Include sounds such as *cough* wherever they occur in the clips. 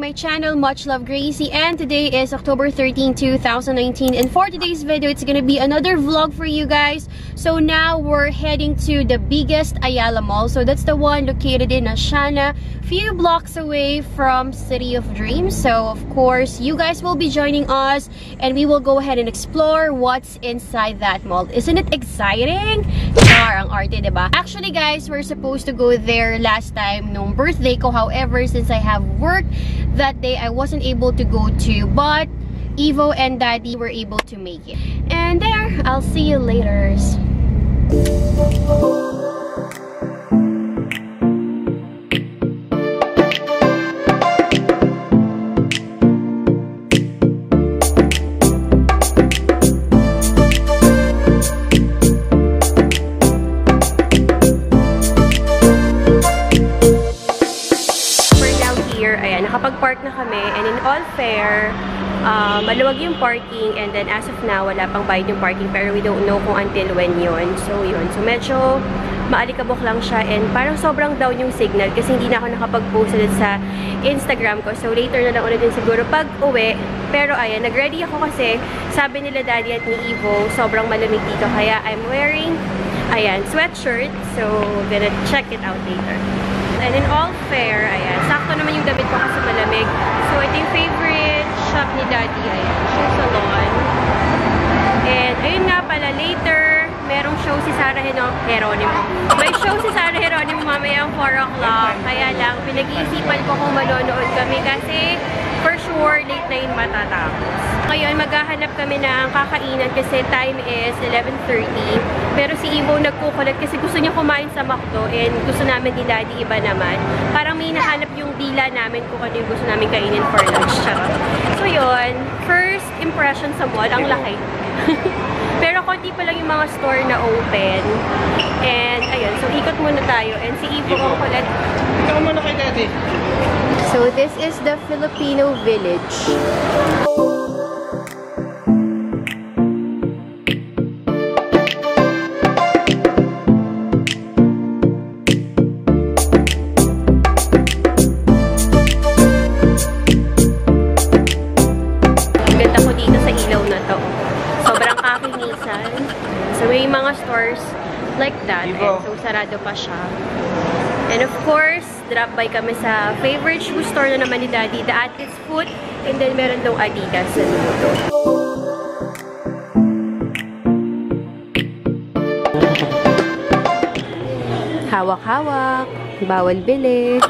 my channel, Much Love Gracie, and today is October 13, 2019, and for today's video, it's gonna be another vlog for you guys. So now we're heading to the biggest Ayala Mall, so that's the one located in Ashana, few blocks away from City of Dreams. So of course, you guys will be joining us, and we will go ahead and explore what's inside that mall. Isn't it exciting? Ang arte? Actually guys, we're supposed to go there last time nung birthday ko, however, since I have work that day I wasn't able to go to but Evo and Daddy were able to make it. And there, I'll see you later. Nakapag-park na kami and in all fair, uh, maluwag yung parking and then as of now, wala pang bayad yung parking pero we don't know kung until when yun. So yun. So medyo maalikabok lang siya and parang sobrang down yung signal kasi hindi na ako nakapag-post sa Instagram ko. So later na lang ulit din siguro pag uwi. Pero ayan, nag-ready ako kasi sabi nila daddy at ni Evo, sobrang malamig dito. Kaya I'm wearing, ayan, sweatshirt. So gonna check it out later. And in all fair, ayan, sakto naman yung damit ko kasi malamig. So, ito yung favorite shop ni Daddy, ayan, shoe salon. And, ayun nga pala, later, merong show si Sarah Heronimo. May show si Sarah Heronimo mamaya ang 4 o'clock. Kaya lang, pinag-iisipan ko kung manonood kami kasi for sure, late na yun matatapos. Ngayon, maghahanap kami ng kakainan kasi time is 11.30. Pero si Ivo nagkukulat kasi gusto niya kumain sa McDo and gusto namin ni Daddy iba naman. Parang may nahanap yung dila namin kung ano yung gusto namin kainin for lunch. Charot. So yun, first impression sa mall, ang laki. *laughs* Pero konti pa lang yung mga store na open. And ayun, so ikot muna tayo. And si Ivo ang kulat. Ikaw muna kay Daddy. So this is the Filipino village. Like that. And so sarado pa siya. And of course, drop by kami sa favorite shoe store na naman ni Daddy, The Atkins Foot. And then meron daw Adidas sa dulo. Hawak-hawak. Bawal bili.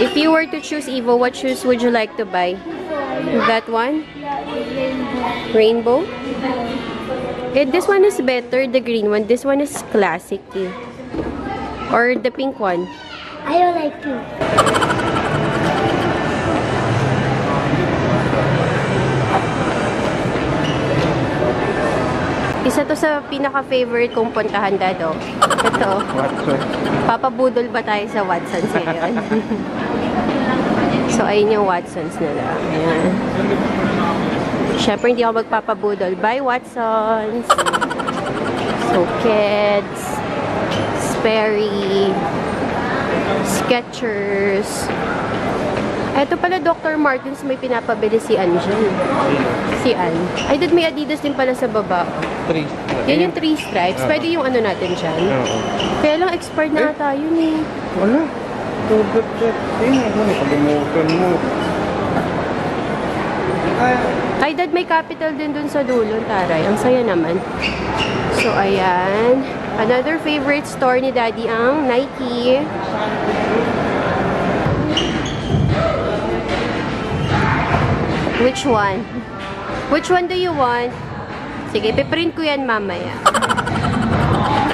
If you were to choose Evo, what shoes would you like to buy? That one? Rainbow? Eh, this one is better, the green one. This one is classic. Eh. Or the pink one? I don't like pink. Isa to sa pinaka-favorite kong puntahan dado. Ito. Papabudol ba tayo sa Watsons ngayon? *laughs* so, ayun yung Watsons na lang. Ayan. Siyempre, hindi ako magpapabudol. Bye, Watsons! So, Kids, Sperry, Skechers. Ito pala, Dr. Martens, may pinapabili si Ann dyan. Si Ann. Ay, dad, may Adidas din pala sa baba. Three. Yan yung three stripes. Pwede yung ano natin dyan. Oo. Kaya lang expired na tayo ni. Wala. Double check. Eh, ano, nakalimutan mo. Ay, dad, may capital din dun sa dulo, taray. Ang saya naman. So, ayan. Another favorite store ni Daddy ang Nike. Which one? Which one do you want? Sige, piprint ko yan mamaya.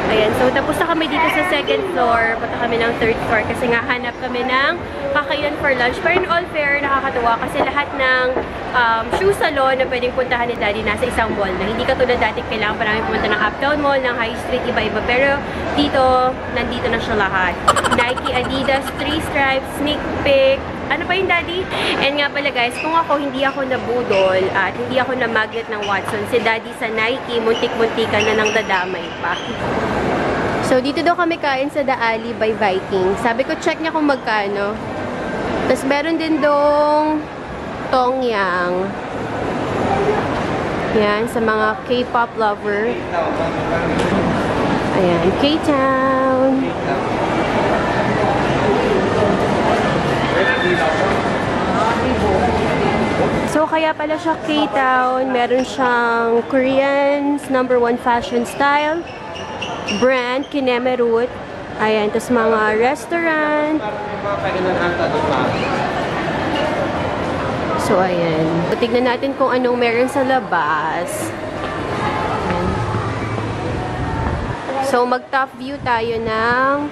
Ayan, so tapos na kami dito sa second floor. Punta kami ng third floor kasi nga hanap kami ng kakainan for lunch. Pero in all fair, nakakatuwa kasi lahat ng um, shoe salon na pwedeng puntahan ni Daddy nasa isang mall na. Hindi katulad dati kailangan pa pumunta ng Uptown Mall, ng High Street, iba-iba. Pero dito, nandito na siya lahat. Nike, Adidas, Three Stripes, Sneak Peek, ano pa yung daddy? And nga pala guys, kung ako hindi ako nabudol at hindi ako na magnet ng Watson, si daddy sa Nike, muntik-muntikan na nang dadamay pa. So, dito daw kami kain sa Alley by Viking. Sabi ko, check niya kung magkano. Tapos meron din dong Tongyang. Yan, sa mga K-pop lover. Ayan, K-Town. So, kaya pala siya K-Town. Meron siyang Korean's number one fashion style. Brand, Kinemerut. Ayan, tapos mga restaurant. So, ayan. Tignan natin kung anong meron sa labas. Ayan. So, mag-top view tayo ng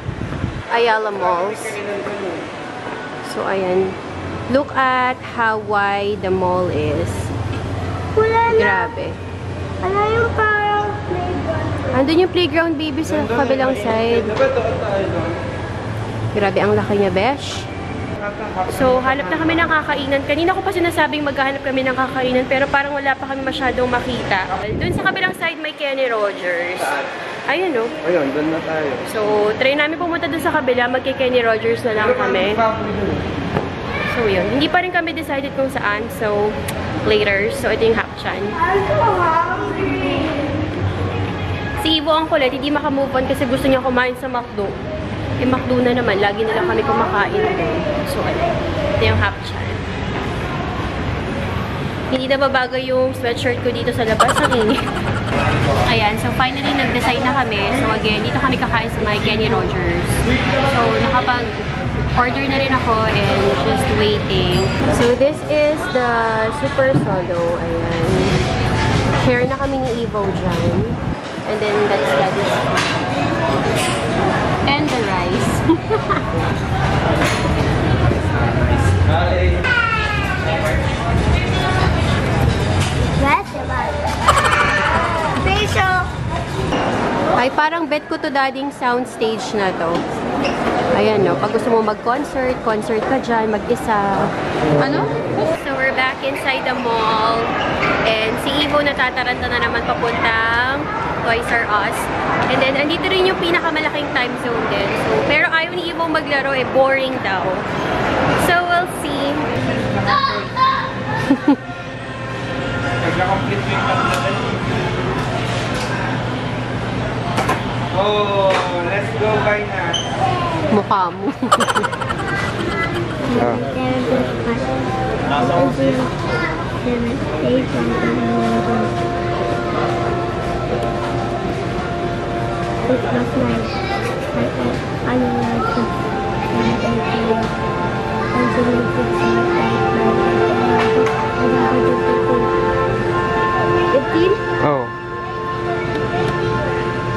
Ayala Malls. So, ayan. Look at how wide the mall is. Wala na. Grabe. Wala yung playground. Andun yung playground baby sa kabilang side. Diba? Grabe, ang laki niya, besh. So, hanap na kami ng kakainan. Kanina ko pa sinasabing maghahanap kami ng kakainan, pero parang wala pa kami masyadong makita. Doon sa kabilang side, may Kenny Rogers. Ayun, no? Ayun, doon na tayo. So, try namin pumunta doon sa kabila. Magki-Kenny Rogers na lang kami. So, yun. Hindi pa rin kami decided kung saan. So, later. So, ito yung Hapchan. I'm so hungry. Si Ivo ang kulit, hindi makamove on kasi gusto niya kumain sa McDo. Eh, McDo na naman. Lagi na lang kami kumakain. So, ayun. Ito yung Hapchan. Hindi na babago yung sweatshirt ko dito sa labas. Ang init. Ayan. So, finally, nag-decide na kami. So, again, dito kami kakain sa my Kenny Rogers. So, nakapag order na rin ako and just waiting. So, this is the Super Solo. Ayan. Share na kami ni Evo dyan. And then, that's Daddy's And the rice. *laughs* Ay, parang bet ko to dading sound stage na to. Ayan, no. Pag gusto mo mag-concert, concert ka dyan, mag-isa. Ano? So, we're back inside the mall. And si Evo natataranta na naman papuntang Toys R Us. And then, andito rin yung pinakamalaking time zone din. So, pero ayaw ni Ibong maglaro eh, boring daw. So, we'll see. *laughs* oh, let's go by guys. Mukha mo. *laughs* Ah. Nasa 11. 7, late last night. I, I, I like it. And I feel I'm feeling good. Oh.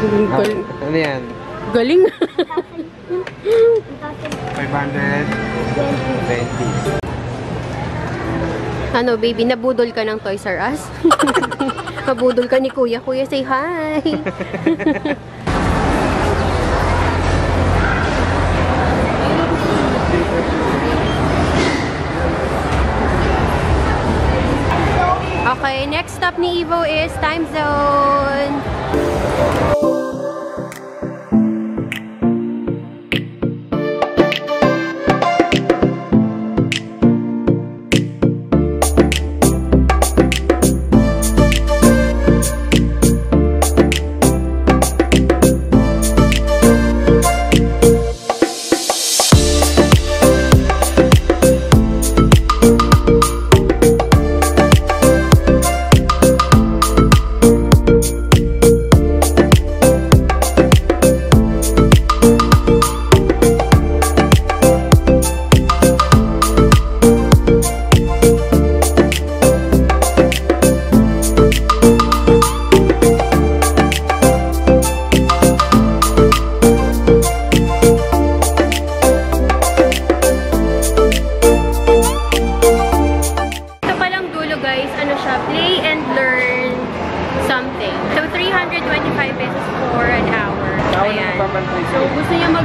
Galing. Ano yan? Galing. Ano, baby, nabudol ka ng Toys R Us? *laughs* nabudol ka ni Kuya. Kuya, say hi! *laughs* next stop ni Evo is Time Zone.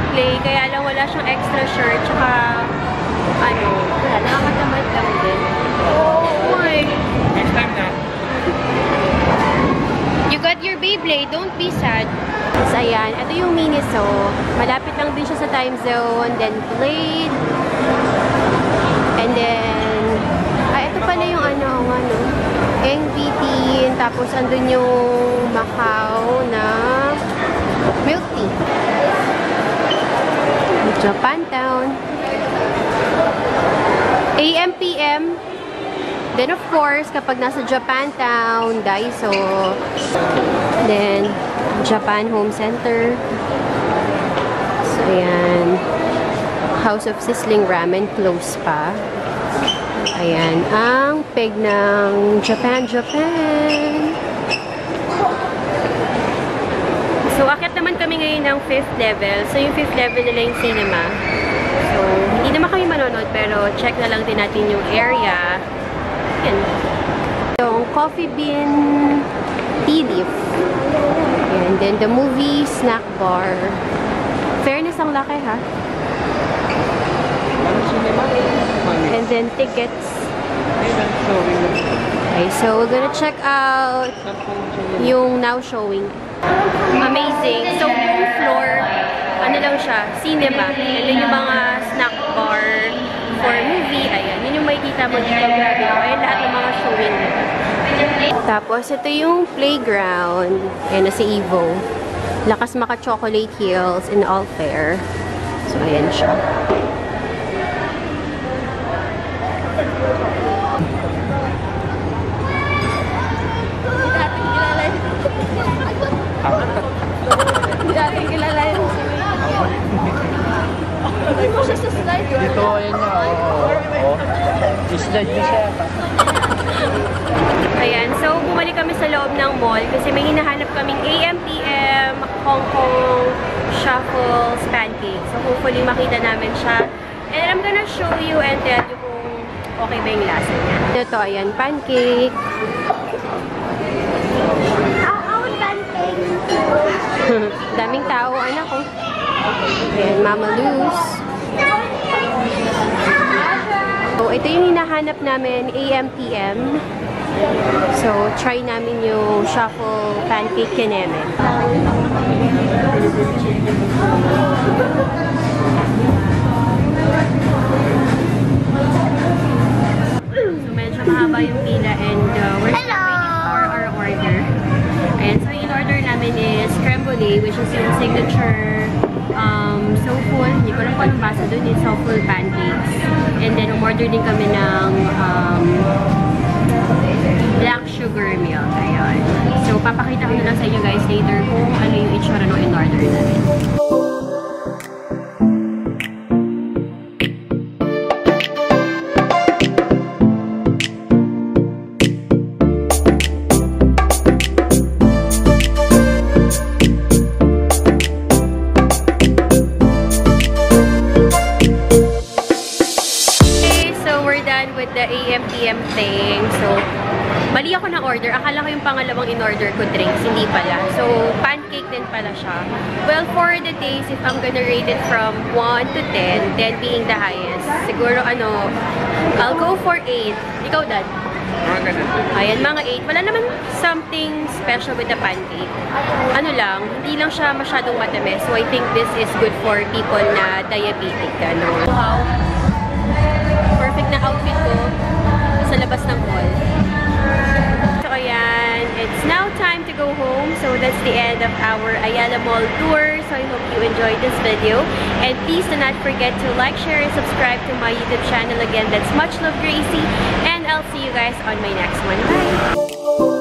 Mag-play, kaya lang wala siyang extra shirt, tsaka, ano, wala, nakakatamad lang din. Oh my! Next time na. You got your Beyblade, don't be sad. So, ayan, ito yung Miniso. Malapit lang din siya sa time zone, then Blade. And then, ah, ito pala yung ano, ang ano, NVT, tapos andun yung Macau na milk tea. Japantown. AM, PM. Then, of course, kapag nasa Japantown, Daiso. Then, Japan Home Center. So, ayan. House of Sizzling Ramen close pa. Ayan, ang peg ng Japan, Japan. So, akit naman kami ngayon ng fifth level. So, yung fifth level nila yung cinema. So, hindi naman kami manonood, pero check na lang din natin yung area. Yan. Yung coffee bean tea leaf. And then the movie snack bar. Fairness ang laki ha. And then tickets. Okay, so we're gonna check out yung now showing. Amazing. So, yung floor, ano lang siya, cinema. And then yung mga snack bar for movie, ayan. Yun yung makikita mo dito. Grabe. Ayan lahat ng mga showing. Tapos, ito yung playground. Ayan na si Evo. Lakas maka chocolate hills in all fair. So, ayan siya. Shuffles, Pancake. So hopefully makita namin siya. And I'm gonna show you and tell you kung okay ba yung lasa niya. Ito, ayan, pancake. *laughs* Daming tao, anak ko. Ayan, Mama Luz. So, ito yung hinahanap namin, AM, PM. So, try namin yung shuffle pancake kineme. So, medyo mahaba yung pila and uh, we're still waiting for our order. Ayan, so yung order namin is creme brulee, which is yung signature um, so full, hindi ko lang kung anong basa dun, it's so full pancakes. And then, umorder din kami ng um, black sugar milk. Ayun. So, papakita ko na sa inyo guys later kung ano yung itsura ng in-order namin. AM PM thing. So, mali ako na order. Akala ko yung pangalawang in-order ko drinks, hindi pala. So, pancake din pala siya. Well, for the taste, if I'm gonna rate it from 1 to 10, 10 being the highest, siguro ano, I'll go for 8. Ikaw, Dad? Mga ganun. Ayan, mga 8. Wala naman something special with the pancake. Ano lang, hindi lang siya masyadong matamis. So, I think this is good for people na diabetic. Ano. Wow. Labas ng mall. So, ayan. It's now time to go home. So, that's the end of our Ayala Mall tour. So, I hope you enjoyed this video. And please do not forget to like, share, and subscribe to my YouTube channel. Again, that's Much Love Gracie. And I'll see you guys on my next one. Bye!